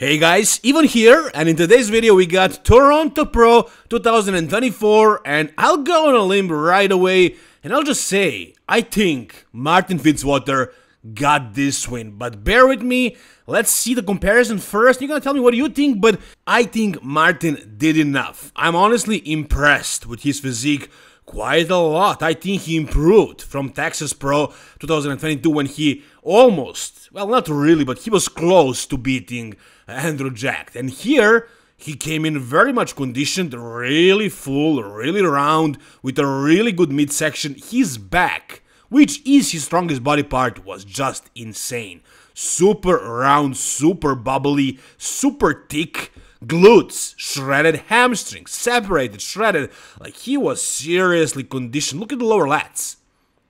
Hey guys, Ivan here, and in today's video we got Toronto Pro 2024, and I'll go on a limb right away, and I'll just say, I think Martin Fitzwater got this win, but bear with me, let's see the comparison first, you're gonna tell me what you think, but I think Martin did enough. I'm honestly impressed with his physique, quite a lot. I think he improved from Texas Pro 2022 when he almost, well, not really, but he was close to beating Andrew Jacked. And here, he came in very much conditioned, really full, really round, with a really good midsection. His back, which is his strongest body part, was just insane. Super round, super bubbly, super thick glutes, shredded hamstrings, separated, shredded. Like he was seriously conditioned. Look at the lower lats.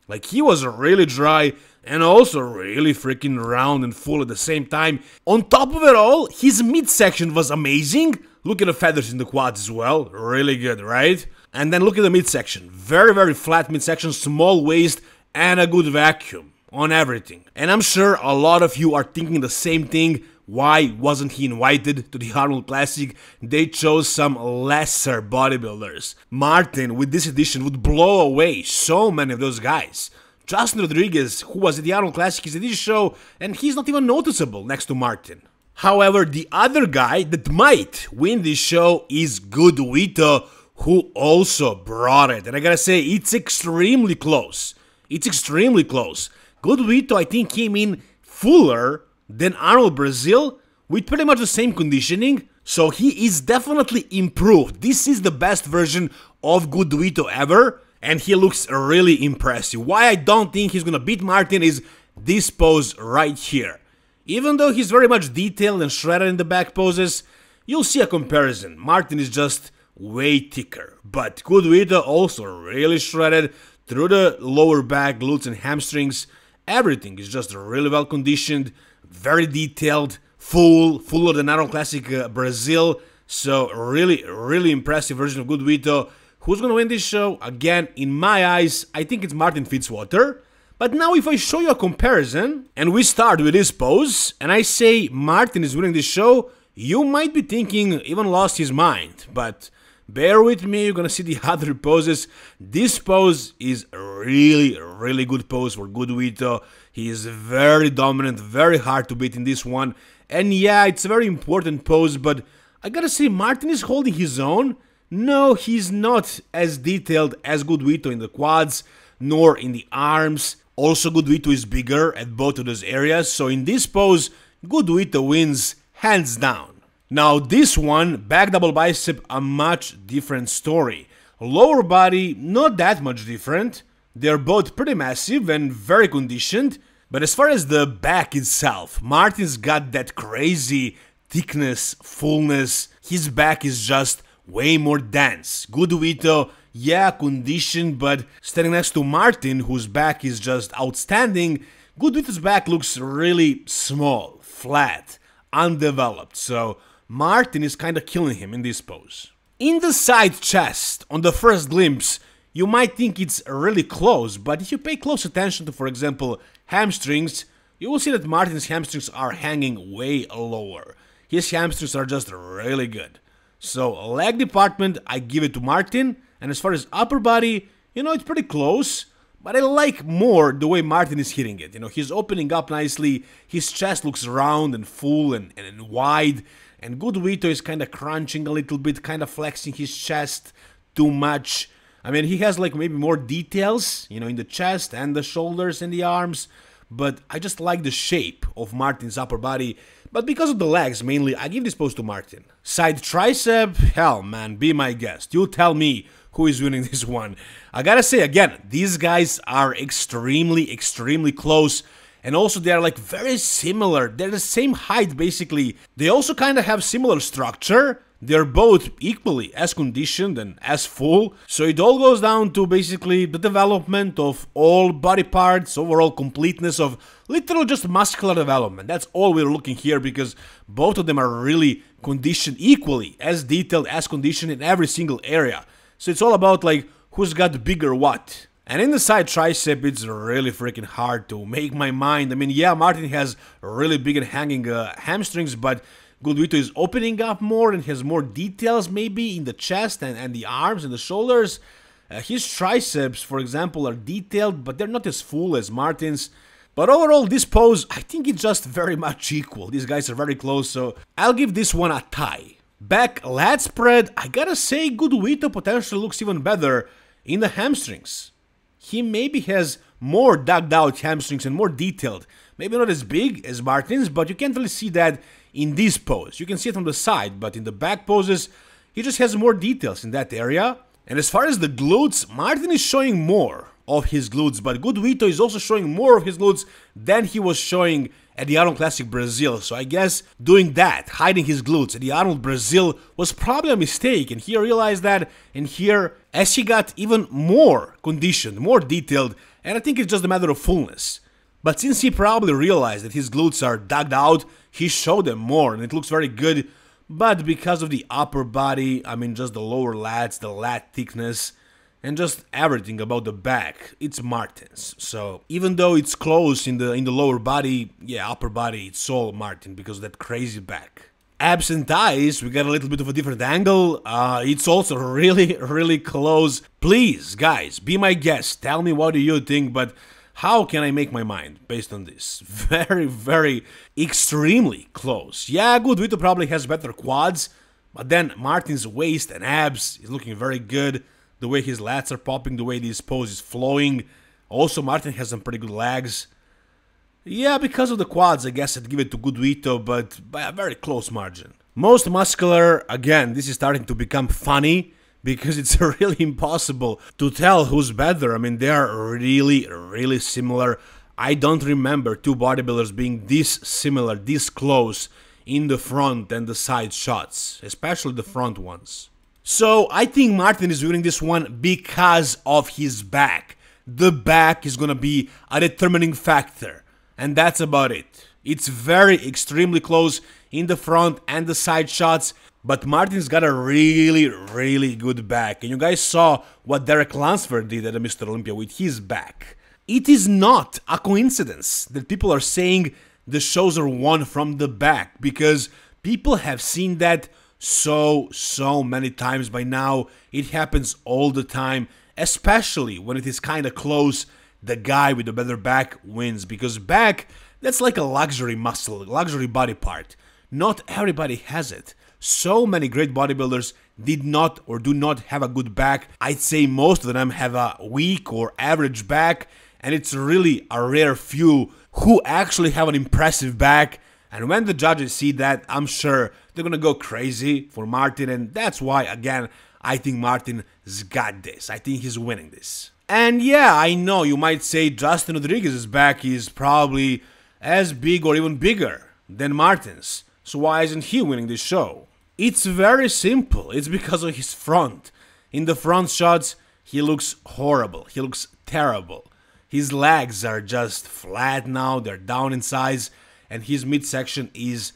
Like he was really dry and also really freaking round and full at the same time. On top of it all, his midsection was amazing. Look at the feathers in the quads as well. Really good, right? And then look at the midsection. Very, very flat midsection, small waist, and a good vacuum on everything. And I'm sure a lot of you are thinking the same thing why wasn't he invited to the Arnold Classic? They chose some lesser bodybuilders. Martin, with this edition, would blow away so many of those guys. Justin Rodriguez, who was at the Arnold Classic, is at this show, and he's not even noticeable next to Martin. However, the other guy that might win this show is Guido who also brought it. And I gotta say, it's extremely close. It's extremely close. Guido, I think, came in fuller then Arnold Brazil with pretty much the same conditioning. So he is definitely improved. This is the best version of Guido ever. And he looks really impressive. Why I don't think he's gonna beat Martin is this pose right here. Even though he's very much detailed and shredded in the back poses, you'll see a comparison. Martin is just way thicker. But Guido also really shredded through the lower back, glutes and hamstrings. Everything is just really well conditioned very detailed, full, fuller than Arnold Classic uh, Brazil. So really, really impressive version of Guido. Who's gonna win this show? Again, in my eyes, I think it's Martin Fitzwater. But now if I show you a comparison, and we start with this pose, and I say Martin is winning this show, you might be thinking even lost his mind. But bear with me, you're gonna see the other poses. This pose is really, really good pose for Guido. He is very dominant, very hard to beat in this one. And yeah, it's a very important pose, but I gotta say, Martin is holding his own. No, he's not as detailed as Guido in the quads, nor in the arms. Also, Guido is bigger at both of those areas, so in this pose, Guido wins hands down. Now this one, back double bicep, a much different story. Lower body, not that much different. They're both pretty massive and very conditioned. But as far as the back itself, Martin's got that crazy thickness, fullness. His back is just way more dense. Guido, yeah, conditioned, but standing next to Martin, whose back is just outstanding, Guido's back looks really small, flat, undeveloped. So Martin is kinda killing him in this pose. In the side chest, on the first glimpse, you might think it's really close, but if you pay close attention to, for example, hamstrings, you will see that Martin's hamstrings are hanging way lower. His hamstrings are just really good. So, leg department, I give it to Martin, and as far as upper body, you know, it's pretty close, but I like more the way Martin is hitting it. You know, he's opening up nicely, his chest looks round and full and, and, and wide, and Guido is kind of crunching a little bit, kind of flexing his chest too much. I mean, he has like maybe more details, you know, in the chest and the shoulders and the arms, but I just like the shape of Martin's upper body. But because of the legs, mainly, I give this pose to Martin. Side tricep, hell man, be my guest. You tell me who is winning this one. I gotta say again, these guys are extremely, extremely close and also they are like very similar. They're the same height basically. They also kind of have similar structure. They're both equally as conditioned and as full. So it all goes down to basically the development of all body parts, overall completeness of literal just muscular development. That's all we're looking here because both of them are really conditioned equally, as detailed, as conditioned in every single area. So it's all about like who's got bigger what. And in the side tricep, it's really freaking hard to make my mind. I mean, yeah, Martin has really big and hanging uh, hamstrings, but Gudo is opening up more and has more details maybe in the chest and, and the arms and the shoulders. Uh, his triceps, for example, are detailed, but they're not as full as Martin's. But overall, this pose, I think it's just very much equal. These guys are very close, so I'll give this one a tie. Back lat spread, I gotta say Gudo potentially looks even better in the hamstrings. He maybe has more dug out hamstrings and more detailed. Maybe not as big as Martin's, but you can't really see that in this pose. You can see it from the side, but in the back poses, he just has more details in that area. And as far as the glutes, Martin is showing more of his glutes, but Gudo is also showing more of his glutes than he was showing at the Arnold Classic Brazil. So I guess doing that, hiding his glutes at the Arnold Brazil was probably a mistake. And he realized that, and here, as he got even more conditioned, more detailed, and I think it's just a matter of fullness. But since he probably realized that his glutes are dug out, he showed them more, and it looks very good but because of the upper body, I mean just the lower lats, the lat thickness, and just everything about the back, it's Martin's. So even though it's close in the in the lower body, yeah, upper body, it's all Martin because of that crazy back. Abs and thighs, we got a little bit of a different angle. Uh, it's also really, really close. Please, guys, be my guest. Tell me what do you think, but how can I make my mind based on this? Very, very, extremely close. Yeah, Vitor probably has better quads, but then Martin's waist and abs is looking very good. The way his lats are popping, the way this pose is flowing. Also, Martin has some pretty good legs. Yeah, because of the quads, I guess I'd give it to Vitor, but by a very close margin. Most muscular, again, this is starting to become funny because it's really impossible to tell who's better. I mean, they are really, really similar. I don't remember two bodybuilders being this similar, this close in the front and the side shots, especially the front ones. So I think Martin is winning this one because of his back. The back is gonna be a determining factor, and that's about it. It's very extremely close in the front and the side shots, but Martin's got a really, really good back. And you guys saw what Derek Lunsford did at Mr. Olympia with his back. It is not a coincidence that people are saying the shows are won from the back because people have seen that so, so many times by now. It happens all the time, especially when it is kind of close. The guy with the better back wins because back, that's like a luxury muscle, luxury body part. Not everybody has it so many great bodybuilders did not or do not have a good back. I'd say most of them have a weak or average back, and it's really a rare few who actually have an impressive back. And when the judges see that, I'm sure they're gonna go crazy for Martin, and that's why, again, I think Martin's got this. I think he's winning this. And yeah, I know you might say Justin Rodriguez's back is probably as big or even bigger than Martin's. So why isn't he winning this show? It's very simple. It's because of his front. In the front shots, he looks horrible. He looks terrible. His legs are just flat now, they're down in size, and his midsection is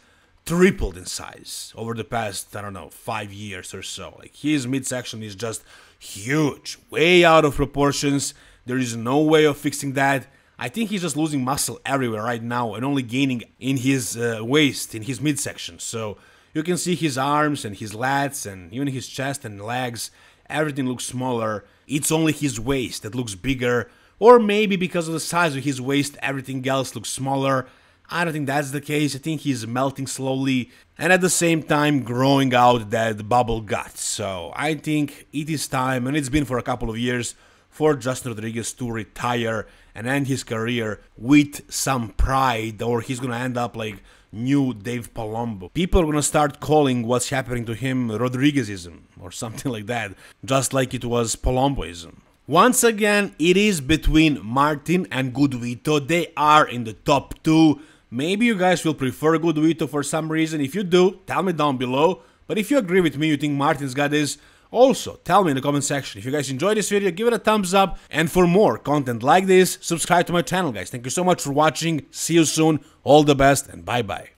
tripled in size over the past, I don't know, five years or so. Like his midsection is just huge, way out of proportions. There is no way of fixing that. I think he's just losing muscle everywhere right now and only gaining in his uh, waist, in his midsection. So you can see his arms and his lats and even his chest and legs. Everything looks smaller. It's only his waist that looks bigger. Or maybe because of the size of his waist, everything else looks smaller. I don't think that's the case. I think he's melting slowly and at the same time growing out that bubble gut. So I think it is time, and it's been for a couple of years, for Justin Rodriguez to retire and end his career with some pride, or he's gonna end up like new Dave Palumbo. People are gonna start calling what's happening to him Rodriguezism or something like that, just like it was Palumboism. Once again, it is between Martin and Vitor. They are in the top two. Maybe you guys will prefer Vitor for some reason. If you do, tell me down below. But if you agree with me, you think Martin's got this, also, tell me in the comment section. If you guys enjoyed this video, give it a thumbs up. And for more content like this, subscribe to my channel, guys. Thank you so much for watching. See you soon. All the best and bye-bye.